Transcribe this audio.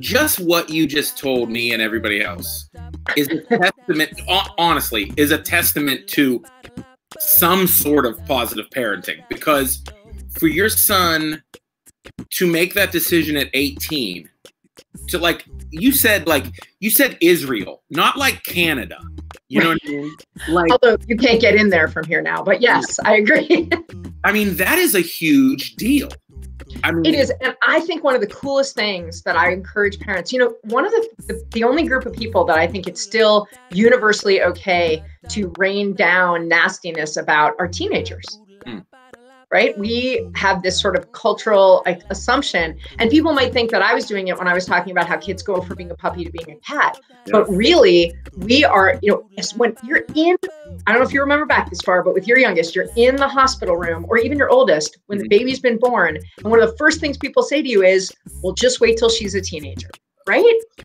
just what you just told me and everybody else is a testament, honestly, is a testament to some sort of positive parenting because for your son to make that decision at 18 to like you said like you said Israel, not like Canada. You know what I mean? Like although you can't get in there from here now, but yes, I agree. I mean, that is a huge deal. I mean, it is, and I think one of the coolest things that I encourage parents. You know, one of the, the the only group of people that I think it's still universally okay to rain down nastiness about are teenagers. Hmm right? We have this sort of cultural like, assumption, and people might think that I was doing it when I was talking about how kids go from being a puppy to being a cat. But really, we are, you know, when you're in, I don't know if you remember back this far, but with your youngest, you're in the hospital room, or even your oldest, when the mm-hmm. baby's been born, and one of the first things people say to you is, "Well, just wait till she's a teenager." Right?